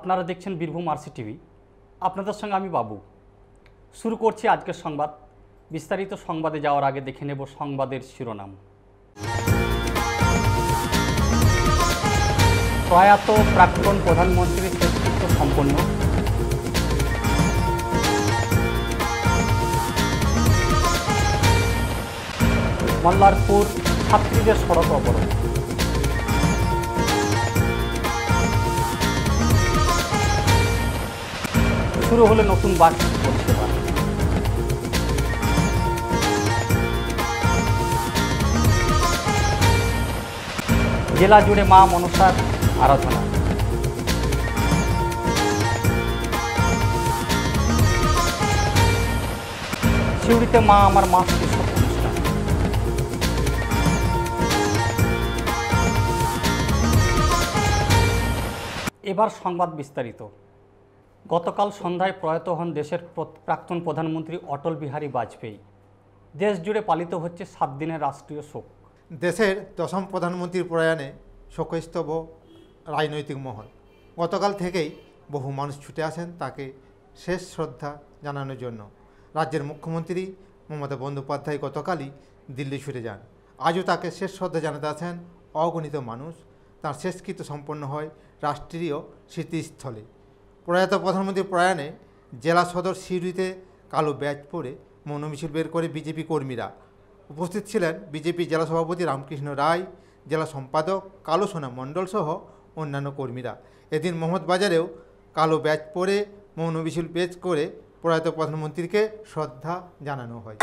আপনারা দেখছেন Birbhum RC TV আপনাদের সঙ্গে আমি বাবু। শুরু করছি আজকের সংবাদ। বিস্তারিত সংবাদে যাওয়ার আগে দেখে নেব সংবাদের শিরোনাম। প্রয়াত প্রাক্তন প্রধানমন্ত্রীর শেষকৃত্য সম্পন্ন। মল্লারপুর ছাত্রীদের সড়ক অবরোধ। শুরু হলে নতুন বাস পরিষেবা জেলা জুড়ে মা মনসার আরাধনা। সিউড়িতে মা আমার মা এবার সংবাদ বিস্তারিত। গতকাল সন্ধ্যায় প্রয়াত হন দেশের প্র- প্রাক্তন প্রধানমন্ত্রী অটল বিহারী বাজপেয়ী। দেশ জুড়ে পালিত হচ্ছে সাত দিনের রাষ্ট্রীয় শোক। দেশের দশম প্রধানমন্ত্রীর প্রয়াণে শোকস্তব রাজনৈতিক মহল। গতকাল থেকেই বহু মানুষ ছুটে আসেন তাকে শেষ শ্রদ্ধা জানানোর জন্য। রাজ্যের মুখ্যমন্ত্রী মমতা বন্দ্যোপাধ্যায় গতকালই দিল্লি ছুটে যান। আজও তাকে শেষ শ্রদ্ধা জানাতে আছেন অগণিত মানুষ। তার শেষকৃত্য সম্পন্ন হয় রাষ্ট্রীয় স্মৃতিস্থলে। প্রয়াত প্রধানমন্ত্রীর প্রয়াণে জেলা সদর সিউড়িতে কালো ব্যাজ পরে মৌন মিছিল বের করে বিজেপি কর্মীরা। উপস্থিত ছিলেন বিজেপি জেলা সভাপতি রামকৃষ্ণ রায়, জেলা সম্পাদক কালো সোনা মণ্ডল সহ অন্যান্য কর্মীরা। এদিন মোহাম্মদবাজারেও কালো ব্যাজ পরে মৌন মিছিল পেশ করে প্রয়াত প্রধানমন্ত্রীকে শ্রদ্ধা জানানো হয়।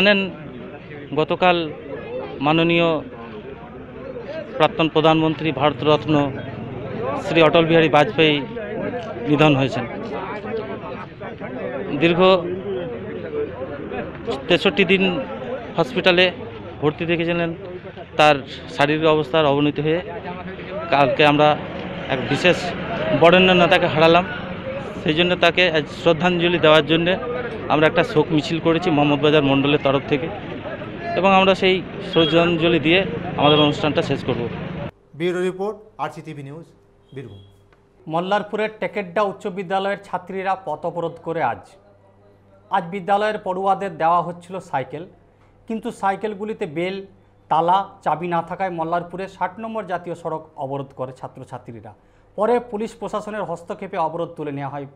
জানেন, গতকাল মাননীয় প্রাক্তন প্রধানমন্ত্রী ভারতরত্ন শ্রী অটল বিহারী বাজপেয়ী নিধন হয়েছেন। দীর্ঘ তেষট্টি দিন হসপিটালে ভর্তি থেকেছিলেন তার শারীরিক অবস্থার অবনতি হয়ে কালকে আমরা এক বিশেষ বরেণ্য নেতাকে হারালাম। সেই জন্য তাকে শ্রদ্ধাঞ্জলি দেওয়ার জন্য আমরা একটা শোক মিছিল করেছি মোহাম্মদবাজার মণ্ডলের তরফ থেকে। এবং আমরা সেই শ্রদ্ধাঞ্জলি দিয়ে আমাদের অনুষ্ঠানটা শেষ করব। Bureau report RC TV news Birbhum. মল্লারপুরের টেকেড্ডা উচ্চ বিদ্যালয়ের ছাত্রীরা পথ অবরোধ করে আজ। আজ বিদ্যালয়ের পড়ুয়াদের দেওয়া হচ্ছিল সাইকেল কিন্তু সাইকেলগুলিতে বেল তালা চাবি না থাকায় মল্লারপুরে ষাট নম্বর জাতীয় সড়ক অবরোধ করে ছাত্রছাত্রীরা। পরে পুলিশ প্রশাসনের হস্তক্ষেপে অবরোধ তুলে নেওয়া হয়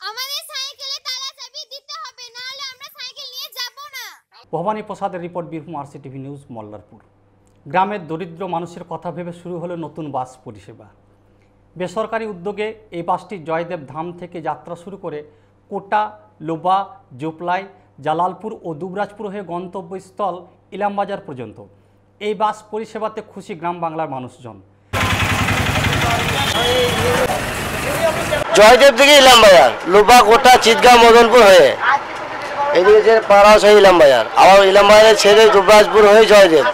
আমাদের সাইকেলে তালা চাবি দিতে হবে নাহলে আমরা সাইকেল নিয়ে যাব না ভবানী প্রসাদের report Birbhum RC TV news, Mallarpur. গ্রামের দরিদ্র মানুষের কথা ভেবে শুরু হলো নতুন বাস পরিষেবা। বেসরকারি উদ্যোগে এই বাসটি জয়দেব ধাম থেকে যাত্রা শুরু করে কোটা, লোবা, জোপলাই, জালালপুর ও দুবরাজপুর হয়ে গন্তব্যস্থল ইলামবাজার পর্যন্ত। এই বাস পরিষেবাতে খুশি গ্রাম বাংলার মানুষজন। জয়দেব থেকে ইলাম বাজার লোপা কোটা চিৎগাঁ মদনপুর হয়ে। এদিকে যে পাড়া হয়ে ইলাম বাজার। আবার ইলাম বাজারে ছেড়ে দুবরাজপুর হয়ে জয়দেব।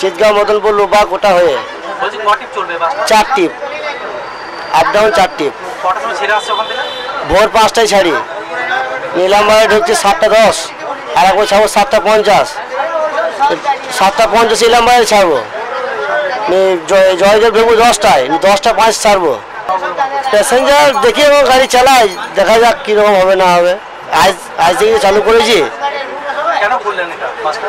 চিৎগাঁ মদনপুর লোপা কোটা হয়ে। চার টিপ। আপ ডাউন চার টিপ। ভোর পাঁচটায় ছাড়ি। ইলাম বাজারে ঢুকছে সাতটা দশ। আর একবার ছাড়বো সাতটা পঞ্চাশ। সাতটা পঞ্চাশ ইলাম বাজারে ছাড়বো। জয়দেব ঢুকবো দশটায়। দশটা পাঁচ ছাড়বো। প্যাসেঞ্জার দেখি এবং গাড়ি চালাই দেখা যাক কীরকম হবে না হবে। আজ আজ থেকে চালু করেছি। কেন খুললেন এটা? বাসটা?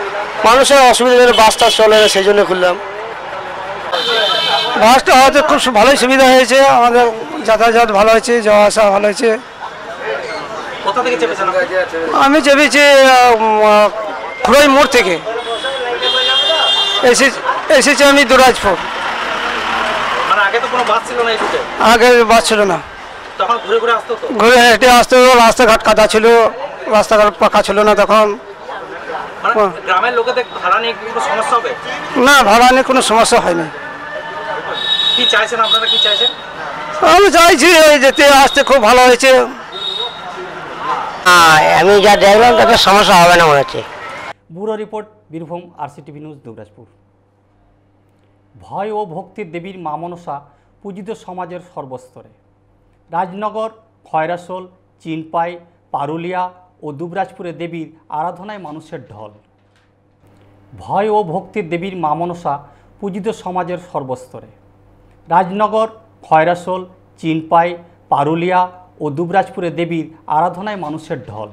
মানুষের অসুবিধা হলে বাসটা চলে না সেই জন্য খুললাম। বাসটা হওয়াতে খুব ভালোই সুবিধা হয়েছে আমাদের যাতায়াত ভালো হয়েছে যাওয়া আসা ভালো হয়েছে। কোথা থেকে চেপেছেন আপনি? আমি চেপেছি খুড়াই মোড় থেকে। এসে এসেছি আমি দুরাজপুর। মানে আগে বাস ছিল না। তখন ঘুরে ঘুরে আসতো তো? ঘুরে হেঁটে আসতে রাস্তাঘাট কাদা ছিল রাস্তাঘাট পাকা ছিল না তখন। মানে। গ্রামের লোকেদের ভাড়া নিয়ে কোনো সমস্যা হবে? না ভাড়া নিয়ে কোনো সমস্যা হয়নি। কি চাইছেন আপনারা কি চাইছেন? আমি চাইছি যেতে আসতে খুব ভালো হয়েছে। আমি যা দেখলাম তাতে সমস্যা হবে না মনে হচ্ছে। Bureau report Birbhum RCTV news Dubrajpur. ভয় ও ভক্তির দেবীর মা মনসা পূজিত সমাজের সর্বস্তরে। রাজনগর, খয়রাসোল, চিনপাই, পারুলিয়া ও দুবরাজপুরে দেবীর আরাধনায় মানুষের ঢল। ভয় ও ভক্তির দেবীর মা মনসা পূজিত সমাজের সর্বস্তরে। রাজনগর, খয়রাসোল, চিনপাই, পারুলিয়া ও দুবরাজপুরে দেবীর আরাধনায় মানুষের ঢল।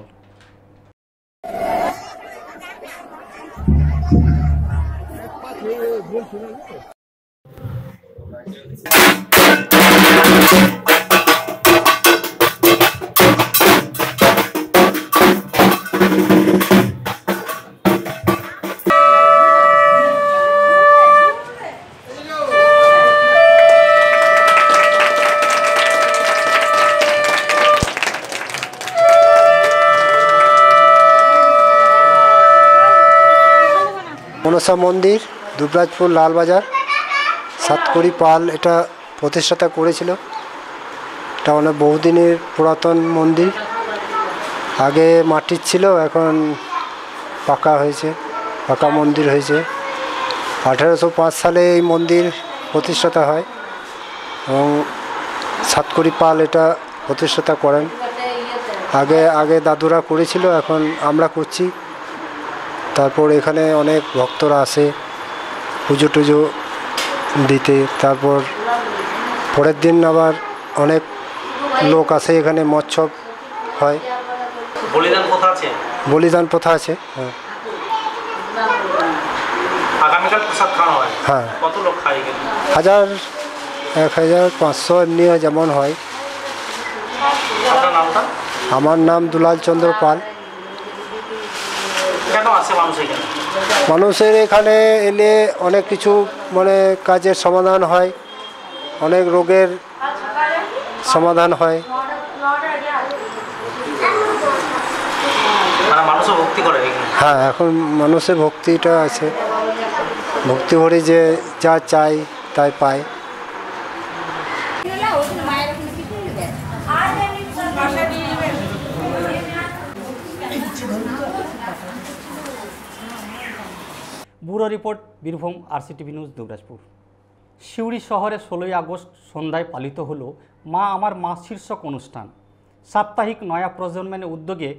মনসা মন্দির, দুবরাজপুর লালবাজার, সাতকড়ি পাল, এটা প্রতিষ্ঠাতা করেছিল। এটা অনেক বহুদিনের পুরাতন মন্দির। আগে মাটির ছিল, এখন পাকা হয়েছে, পাকা মন্দির হয়েছে। আঠেরোশো পাঁচ সালে এই মন্দির প্রতিষ্ঠাতা হয় এবং সাতকড়ি পাল এটা প্রতিষ্ঠাতা করেন। আগে আগে দাদুরা করেছিল, এখন আমরা করছি। তারপর এখানে অনেক ভক্তরা আসে পুজো টুজো দিতে। তারপর পরের দিন আবার অনেক লোক আসে এখানে মৎসব হয়। বলিদান কোথা আছে? বলিদান প্রথা আছে হ্যাঁ। হয়? হাজার এক হাজার পাঁচশো এমনি যেমন হয়। আমার নাম দুলাল চন্দ্র পাল কেন আসে মানুষ এখানে মানুষের এখানে এলে অনেক কিছু মানে কাজের সমাধান হয় অনেক রোগের সমাধান হয়। হ্যাঁ এখন মানুষের ভক্তিটা আছে। ভক্তি ভরে যে যা চাই তাই পায়। Bureau report, Birbhum RCTV news, Dubrajpur. Suri শহরে ষোলোই আগস্ট সন্ধ্যায় পালিত হলো মা আমার মা শীর্ষক অনুষ্ঠান। সাপ্তাহিক নয়া প্রজন্মের উদ্যোগে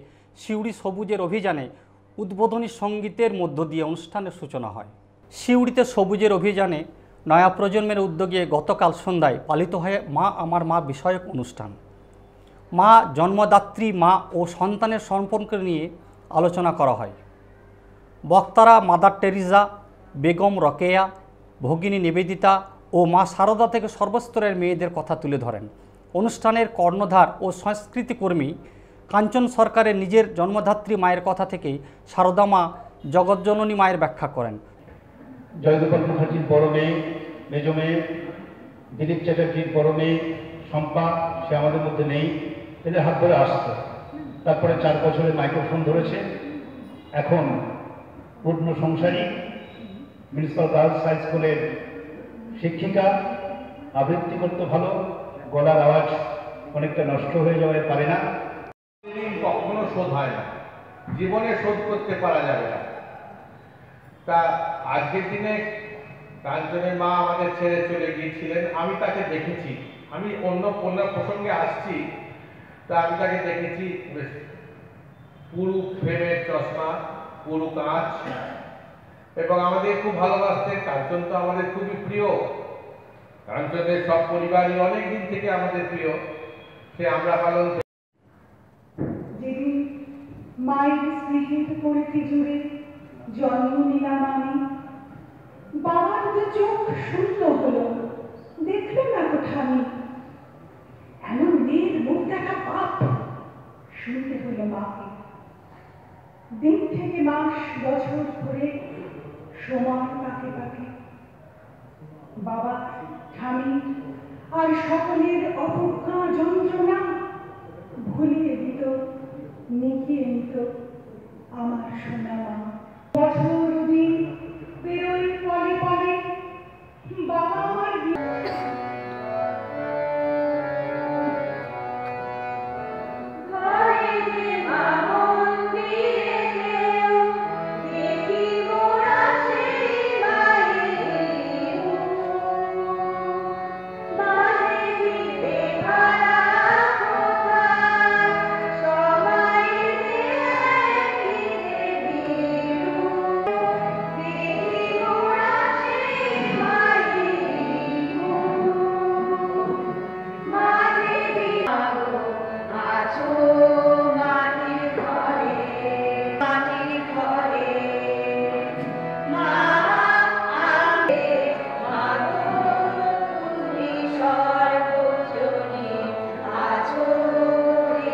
সিউড়ি সবুজের অভিযানে উদ্বোধনী সঙ্গীতের মধ্য দিয়ে অনুষ্ঠানের সূচনা হয়। সিউড়িতে সবুজের অভিযানে নয়া প্রজন্মের উদ্যোগে গতকাল সন্ধ্যায় পালিত হয় মা আমার মা বিষয়ক অনুষ্ঠান। মা জন্মদাত্রী মা ও সন্তানের সম্পর্ক নিয়ে আলোচনা করা হয়। বক্তারা মাদার টেরিজা, বেগম রকেয়া, ভগিনী নিবেদিতা ও মা সারদা থেকে সর্বস্তরের মেয়েদের কথা তুলে ধরেন। অনুষ্ঠানের কর্ণধার ও সংস্কৃতিকর্মী কাঞ্চন সরকারের নিজের জন্মধাত্রী মায়ের কথা থেকেই সারদা মা জগজ্জননী মায়ের ব্যাখ্যা করেন। জয়গোপাল মুখার্জির বড় মেয়ে, মেজ মেয়ে, দিলীপ চ্যাটার্জির বড় মেয়ে, শম্পা, সে আমাদের মধ্যে নেই। এদের হাত ধরে আসতো তারপরে চার বছরের মাইক্রোফোন ধরেছে। এখন পূর্ণ সংসারী মিউনিসিপাল গার্লস হাই স্কুলের শিক্ষিকা আবৃত্তি করতে ভালো, গলার আওয়াজ অনেকটা নষ্ট হয়ে যাওয়ায় পারে না। কখনো শোধ হয় না, জীবনে শোধ করতে পারা যাবে না। তা আজকের দিনে তার কাঞ্চনের মা আমাদের ছেড়ে চলে গিয়েছিলেন, আমি তাকে দেখেছি, আমি অন্য অন্য প্রসঙ্গে আসছি, তা আমি তাকে দেখেছি পুরু ফ্রেমের চশমা পুরু কাজ। এবং আমাদের খুব ভালোবাসতেন, কাঞ্চন তো আমাদের খুবই প্রিয়। কাঞ্চনের সব পরিবারই অনেক দিন থেকে আমাদের প্রিয়। সে আমরা পালন যেদিন মায়ের জন্ম নিলাম আমি। বাবার চোখ হলো দেখল না কোঠামি এমন মেয়ের মুখ দেখা পাপ শুনতে হলো মাকে দিন থেকে মাস, বছর ধরে সময় পাকে পাকে। বাবা, স্বামী আর সকলের অপজ্ঞা যন্ত্রণা ভুলিয়ে দিত, নিকিয়ে নিত।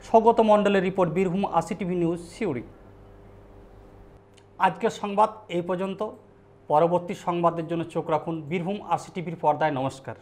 স্বগত মণ্ডলের রিপোর্ট, বীরভূম আসি টিভি নিউজ, সিউড়ি। আজকের সংবাদ এই পর্যন্ত। পরবর্তী সংবাদের জন্য চোখ রাখুন বীরভূম আসি টিভির পর্দায়। নমস্কার।